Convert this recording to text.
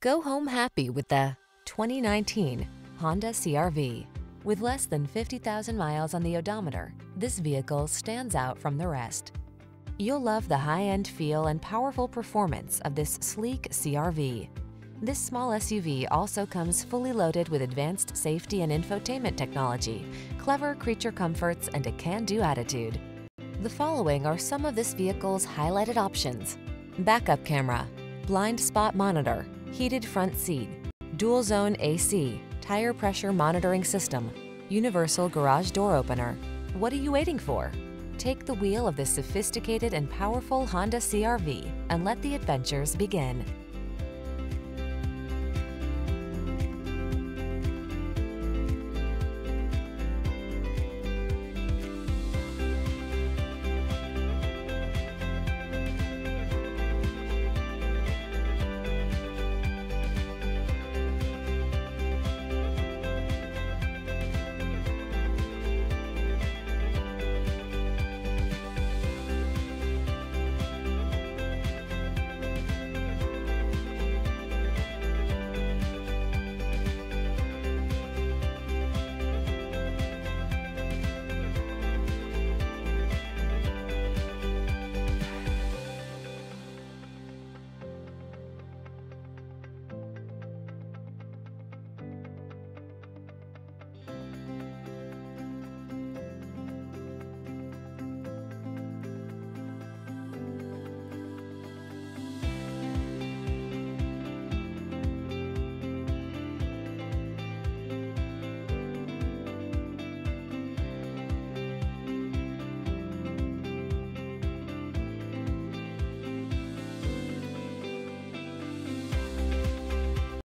Go home happy with the 2019 Honda CRV. With less than 50,000 miles on the odometer, this vehicle stands out from the rest. You'll love the high-end feel and powerful performance of this sleek CRV. This small SUV also comes fully loaded with advanced safety and infotainment technology, clever creature comforts, and a can-do attitude. The following are some of this vehicle's highlighted options. Backup camera, blind spot monitor, heated front seat, dual zone AC, tire pressure monitoring system, universal garage door opener. What are you waiting for? Take the wheel of this sophisticated and powerful Honda CRV and let the adventures begin.